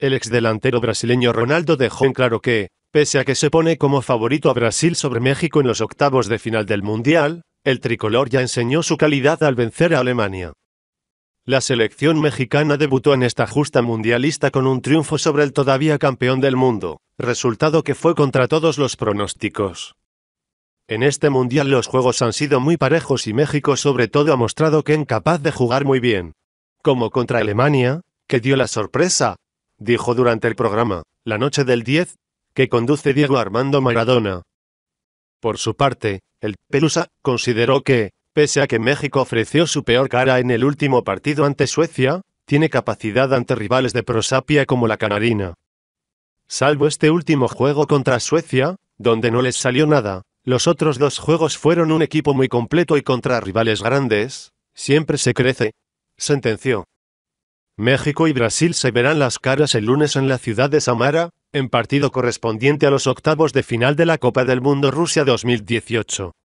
el exdelantero brasileño Ronaldo dejó en claro que, pese a que se pone como favorito a Brasil sobre México en los octavos de final del Mundial, el tricolor ya enseñó su calidad al vencer a Alemania. La selección mexicana debutó en esta justa mundialista con un triunfo sobre el todavía campeón del mundo, resultado que fue contra todos los pronósticos. En este mundial los juegos han sido muy parejos y México sobre todo ha mostrado que es capaz de jugar muy bien. Como contra Alemania, que dio la sorpresa, dijo durante el programa, la noche del 10, que conduce Diego Armando Maradona. Por su parte, el Pelusa consideró que, pese a que México ofreció su peor cara en el último partido ante Suecia, tiene capacidad ante rivales de prosapia como la Canarina. Salvo este último juego contra Suecia, donde no les salió nada, los otros dos juegos fueron un equipo muy completo y contra rivales grandes, siempre se crece, sentenció. México y Brasil se verán las caras el lunes en la ciudad de Samara, en partido correspondiente a los octavos de final de la Copa del Mundo Rusia 2018.